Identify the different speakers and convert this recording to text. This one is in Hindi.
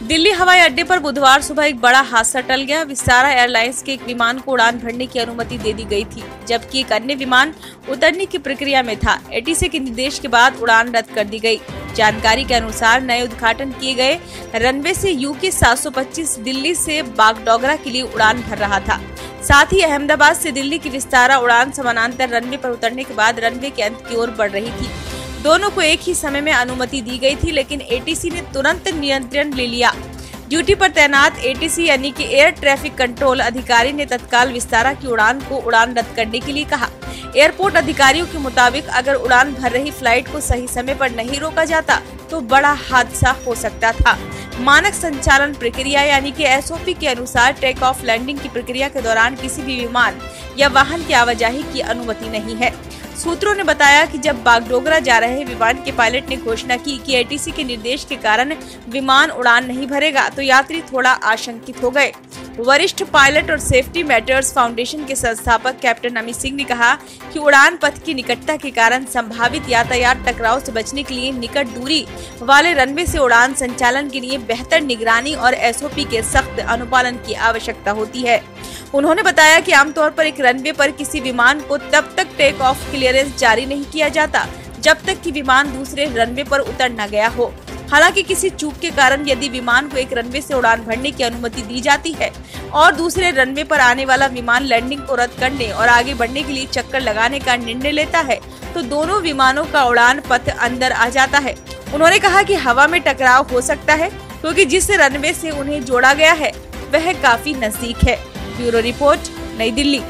Speaker 1: दिल्ली हवाई अड्डे पर बुधवार सुबह एक बड़ा हादसा टल गया। विस्तारा एयरलाइंस के एक विमान को उड़ान भरने की अनुमति दे दी गई थी, जबकि एक अन्य विमान उतरने की प्रक्रिया में था। एटीसी के निर्देश के बाद उड़ान रद्द कर दी गई। जानकारी के अनुसार नए उद्घाटन किए गए रनवे से यू के सात सौ पच्चीस, दिल्ली से बागडोगरा के लिए उड़ान भर रहा था। साथ ही अहमदाबाद से दिल्ली की विस्तारा उड़ान समानांतर रनवे पर उतरने के बाद रनवे के अंत की ओर बढ़ रही थी। दोनों को एक ही समय में अनुमति दी गई थी, लेकिन एटीसी ने तुरंत नियंत्रण ले लिया। ड्यूटी पर तैनात एटीसी यानी कि एयर ट्रैफ़िक कंट्रोल अधिकारी ने तत्काल विस्तारा की उड़ान को उड़ान रद्द करने के लिए कहा। एयरपोर्ट अधिकारियों के मुताबिक, अगर उड़ान भर रही फ़्लाइट को सही समय पर नहीं रोका जाता तो बड़ा हादसा हो सकता था। मानक संचालन प्रक्रिया यानी कि एसओपी के अनुसार टेक ऑफ़ लैंडिंग की प्रक्रिया के दौरान किसी भी विमान या वाहन की आवाजाही की अनुमति नहीं है। सूत्रों ने बताया कि जब बागडोगरा जा रहे विमान के पायलट ने घोषणा की कि एटीसी के निर्देश के कारण विमान उड़ान नहीं भरेगा तो यात्री थोड़ा आशंकित हो गए। वरिष्ठ पायलट और सेफ्टी मैटर्स फाउंडेशन के संस्थापक कैप्टन अमित सिंह ने कहा कि उड़ान पथ की निकटता के कारण संभावित यातायात टकराव से बचने के लिए निकट दूरी वाले रनवे से उड़ान संचालन के लिए बेहतर निगरानी और एसओपी के सख्त अनुपालन की आवश्यकता होती है। उन्होंने बताया कि आमतौर पर एक रनवे पर किसी विमान को तब तक टेक ऑफ़ क्लियरेंस जारी नहीं किया जाता, जब तक कि विमान दूसरे रनवे पर उतर न गया हो। हालाँकि किसी चूक के कारण यदि विमान को एक रनवे से उड़ान भरने की अनुमति दी जाती है और दूसरे रनवे पर आने वाला विमान लैंडिंग को रद्द करने और आगे बढ़ने के लिए चक्कर लगाने का निर्णय लेता है तो दोनों विमानों का उड़ान पथ अंदर आ जाता है। उन्होंने कहा कि हवा में टकराव हो सकता है, क्योंकि जिस रनवे से उन्हें जोड़ा गया है, वह काफ़ी नज़दीक है। ब्यूरो रिपोर्ट, नई दिल्ली।